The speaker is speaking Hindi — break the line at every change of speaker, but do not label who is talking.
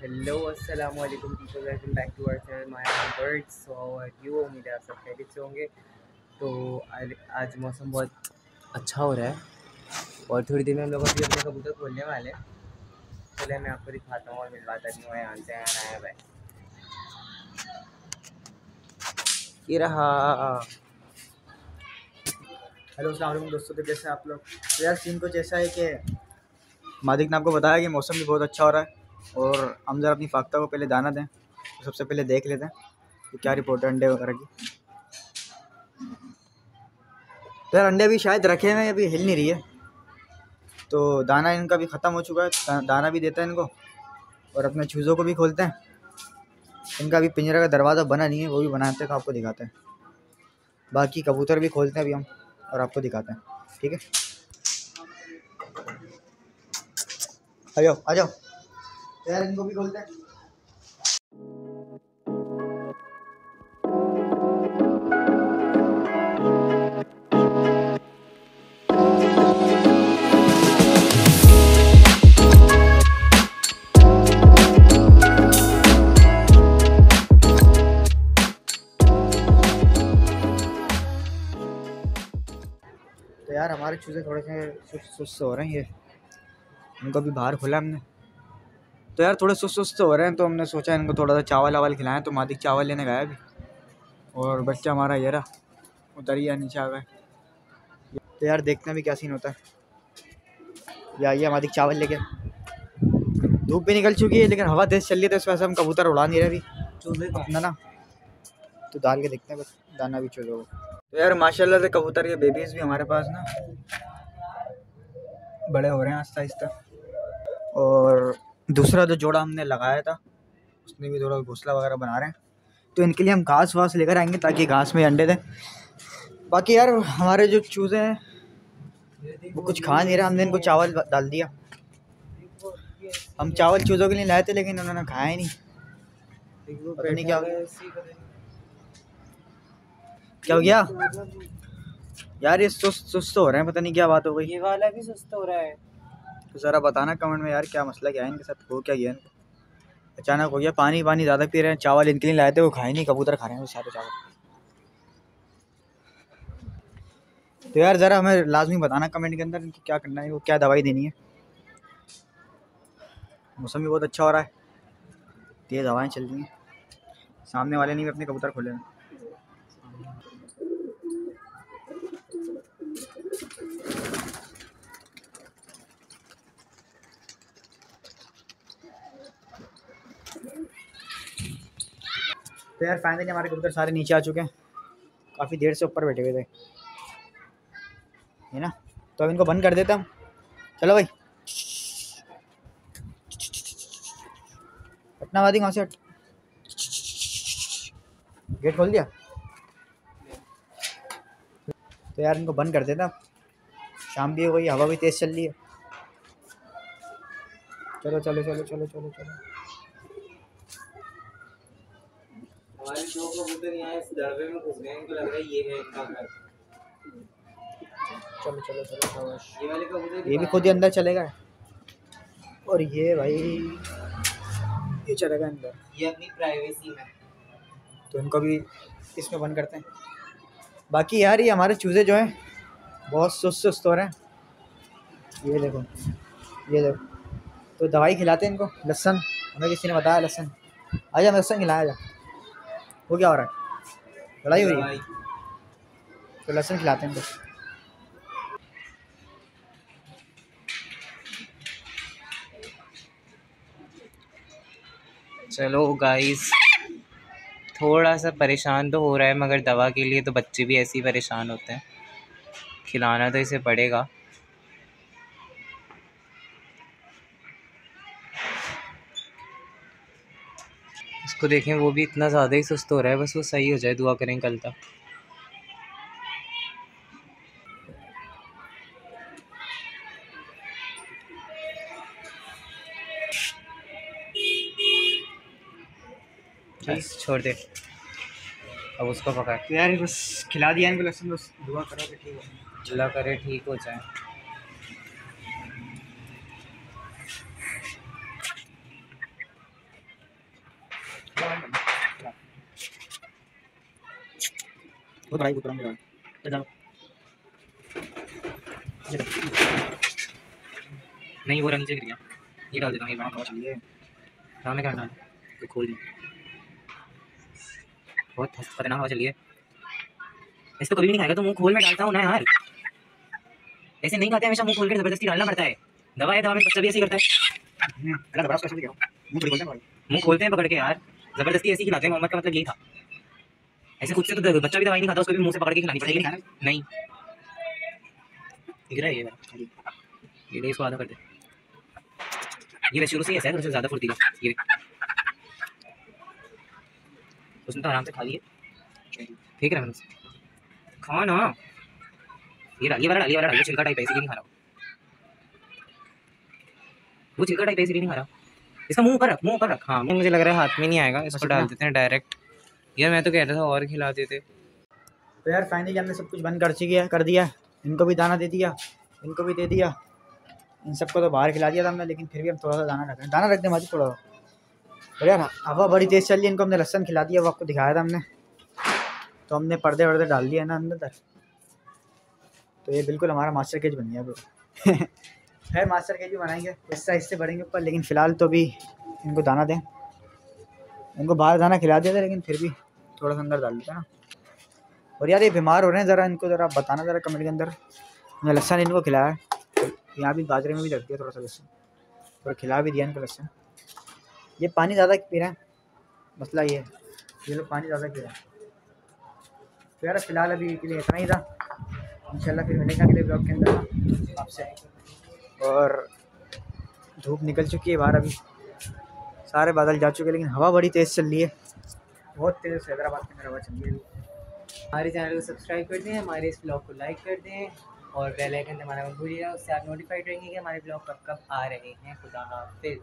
हेलो अस्सलाम वालेकुम people welcome back to our channel my birds so you उम्मीद है आप सब खैरियत से होंगे तो आज मौसम बहुत अच्छा हो रहा है। और थोड़ी देर में हम लोग अभी अपने कबूतर खोलने वाले हैं। चले, मैं आपको दिखाता हूँ और मिलवाता नहीं हुआ यहाँ से आना है। भाई ये रहा।
हेलो अलैक्म दोस्तों तो कैसे आप लोग तो यार सीन कुछ ऐसा है कि मादिक ने आपको बताया कि मौसम भी बहुत अच्छा हो रहा है। और हम ज़रा अपनी फाख्ता को पहले दाना दें तो सबसे पहले देख लेते हैं कि क्या रिपोर्ट है अंडे वगैरह की। तो यार अंडे भी शायद रखे हुए अभी हिल नहीं रही है। तो दाना इनका भी ख़त्म हो चुका है दाना भी देता है इनको, और अपने चूज़ों को भी खोलते हैं। इनका भी पिंजरा का दरवाज़ा बना नहीं है, वो भी बनाते हैं तो आपको दिखाते हैं। बाकी कबूतर भी खोलते हैं अभी हम, और आपको दिखाते हैं, ठीक है? आ जाओ आ जाओ। यार इनको भी खोलते हैं। तो यार हमारे चूज़े थोड़े से सुस्त हो रहे हैं ये। इनको भी बाहर खोला हमने। तो यार थोड़े सुस्त सुस्त हो रहे हैं तो हमने सोचा इनको थोड़ा सा चावल वावल खिलाएँ तो मादिक चावल लेने गया अभी। और बच्चा हमारा ये रहा, उतर ही नीचे आ गए। तो यार देखते हैं भी क्या सीन होता है। या ये मादिक चावल लेके। धूप भी निकल चुकी है, लेकिन हवा तेज़ चल रही है तो इस वजह से हम कबूतर उड़ा नहीं रहे अभी। अपना ना। तो डाल के देखते हैं, बस दाना भी चलो तो यार माशाल्लाह से कबूतर के बेबीज़ भी हमारे पास ना। बड़े हो रहे हैं आहिस्ता आहिस्ता और दूसरा जो जोड़ा हमने लगाया था, उसने भी थोड़ा घोसला वगैरह बना रहे हैं। तो इनके लिए हम घास वास लेकर आएँगे ताकि घास में अंडे दें। बाकी यार, हमारे जो चूज़े हैं, वो कुछ खा नहीं रहे, हमने इनको चावल डाल दिया। हम चावल चूज़ों के लिए लाए थे, लेकिन उन्होंने खाया ही नहीं। पता नहीं क्या क्या हो गया? यार, ये सुस्त सुस्त हो रहे हैं, पता नहीं क्या बात हो गई।
ये वाला भी सुस्त हो रहा है।
तो ज़रा बताना कमेंट में यार क्या मसला, क्या है इनके साथ, हो क्या गया अचानक हो गया, पानी पानी ज़्यादा पी रहे हैं, चावल इनके लिए लाए थे, वो खाए नहीं, कबूतर खा रहे हैं, वो सारे चावल। तो यार ज़रा हमें लाजमी बताना कमेंट के अंदर इनको क्या करना है, वो क्या दवाई देनी है। मौसम भी बहुत अच्छा हो रहा है। तेज़ हवाएँ चल रही हैं। सामने वाले ने भी अपने कबूतर खोले हैं। तो यार फाइनली हमारे कबूतर सारे नीचे आ चुके हैं। काफ़ी देर से ऊपर बैठे हुए थे। है ना? तो अब इनको बंद कर देते हम। चलो भाई। पटनावादी वहाँ से हट? गेट खोल दिया? तो यार इनको बंद कर देता शाम भी हो गई, हवा भी तेज़ चल रही है। चलो चलो चलो चलो चलो चलो
हमारे दो कबूतर यहाँ इस दड़बे में घुस गए इनको लग रहा है ये है इनका घर।
चलो चलो चलो
ये वाले कबूतर
ये भी खुद ही अंदर चलेगा? और ये भाई ये चलेगा अंदर।
ये अपनी प्राइवेसी में।
तो इनको भी इसमें बंद करते हैं। बाकी यार ये हमारे चूज़े जो हैं बहुत सुस्त सुस्त हो रहे हैं। ये देखो ये देखो। तो दवाई खिलाते हैं इनको लहसन। हमें किसी ने बताया लहसन। आजा लहसन खिलाया जा। वो क्या हो रहा है लड़ाई हो रही है। तो लहसुन खिलाते हैं इनको
चलो गाइस थोड़ा सा परेशान तो हो रहा है मगर दवा के लिए तो बच्चे भी ऐसे ही परेशान होते हैं। खिलाना तो इसे पड़ेगा। इसको देखें वो भी इतना ज़्यादा ही सुस्त हो रहा है बस वो सही हो जाए दुआ करें कल तक। छोड़ दे। अब उसको पकड़।
तो यार बस खिला दिया इनको लहसुन बस दुआ करो कि ठीक हो
अल्लाह करे ठीक हो जाए।
बहुत बड़ा बहुत बड़ा मेरा
नहीं वो रंग नीचे गिर गया ये डाल देता हूँ ये बड़ा
चलिए
हाँ मैं क्या डाल तो खोल दी बहुत खतरनाक हवा चल रही है इसको कभी नहीं खाएगा तो मुँह खोल में डालता हूँ ना यार ऐसे नहीं खाते हमेशा मुँह खोल के ज़बरदस्ती डालना पड़ता है दवा है दवा में बच्चा भी ऐसे करता है
मुँह हैं
खोलते हैं पकड़ के यार ज़बरदस्ती ऐसे ही खिलाते हैं मोहम्मद का मतलब यही था ऐसे खुद से तो बच्चा भी दवाई नहीं खाता उसको भी मुँह से पकड़ के खिलानी पड़ेगी। नहीं। गिरा है ये ये इसको आधा कर दे। ये शुरू से ही ऐसा है ज़्यादा फुर्तीला ये उसने तो आराम से खा लिए। ठीक है मैंने उसे। खा ना। ये डाल ये वाला डाल ये वाला डाल छिलका टाइप इसीलिए नहीं खा रहा वो। छिलका टाइप इसीलिए नहीं खा रहा। इसका मुँह ऊपर रख मुँह ऊपर रख। हाँ मुझे लग रहा है हाथ में नहीं आएगा इसको डाल देते हैं डायरेक्ट यार, मैं तो कहता था और खिला देते।
तो यार फाइनली हमने सब कुछ बंद कर चुकी है कर दिया। इनको भी दाना दे दिया, इनको भी दे दिया। इन सबको तो बाहर खिला दिया था हमने, लेकिन फिर भी हम थोड़ा सा दाना रख रहे दाना रख दें माजी थोड़ा। और यार, हवा बड़ी तेज़ चल रही है, इनको हमने लहसन खिला दिया, वो आपको दिखाया था हमने। तो हमने पर्दे वर्दे डाल दिए ना अंदर तक। तो ये बिल्कुल हमारा मास्टर केज बन गया पूरा है मास्टर केज भी बनाएँगे हिस्सा हिस्से बढ़ेंगे ऊपर, लेकिन फ़िलहाल तो भी इनको दाना दें। इनको बाहर दाना खिला दिया था, लेकिन फिर भी थोड़ा सा अंदर डाल दिया ना। और यार ये बीमार हो रहे हैं ज़रा इनको, ज़रा बताना ज़रा कमेंट के अंदर। मैं लहसन इनको खिलाया है। यहाँ भी बाजरे में भी रख दिया थोड़ा सा लहसन और खिला भी दिया इनको लहसन ये पानी ज़्यादा पी रहे हैं। मसला ये है। ये लोग पानी ज़्यादा पी रहे हैं। तो यार फ़िलहाल अभी के लिए इतना ही था। इंशाल्लाह फिर मिलेंगे अगले ब्लॉग के अंदर आपसे। और धूप निकल चुकी है बाहर अभी। सारे बादल जा चुके हैं, लेकिन हवा बड़ी तेज़ चल रही है। बहुत तेज़ हैदराबाद के मेरा चल रही
हमारे चैनल को सब्सक्राइब कर दें, हमारे इस ब्लॉग को लाइक कर दें और बेल आइकन दबाना मत भूलिएगा, उससे आप नोटिफाइड रहेंगे कि हमारे ब्लॉग कब कब आ रहे हैं। खुदा हाफिज़।